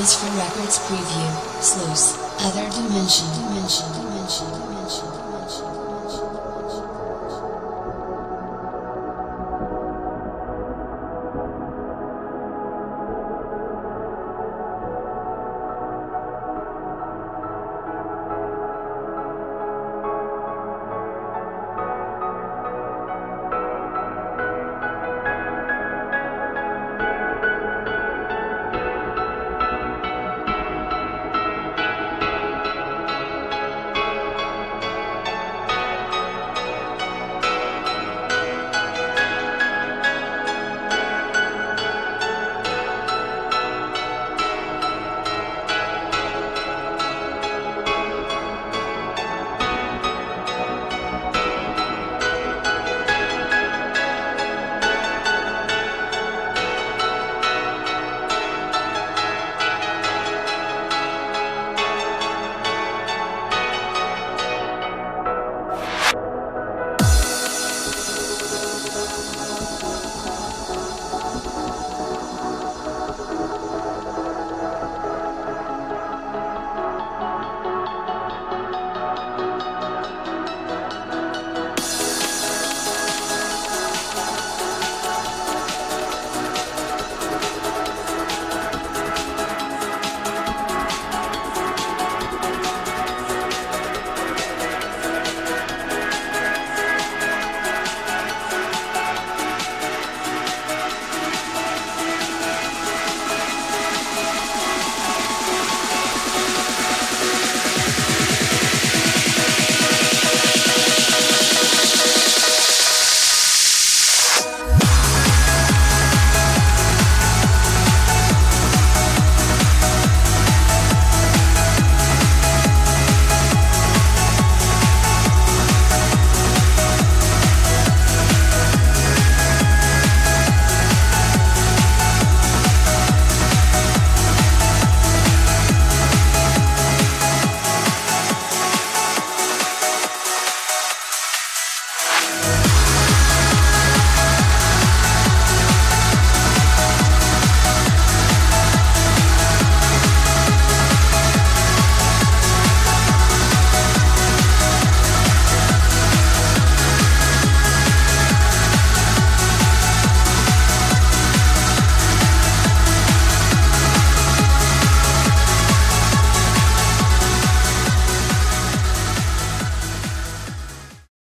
for records preview, sluice, other dimension, dimension, dimension. dimension.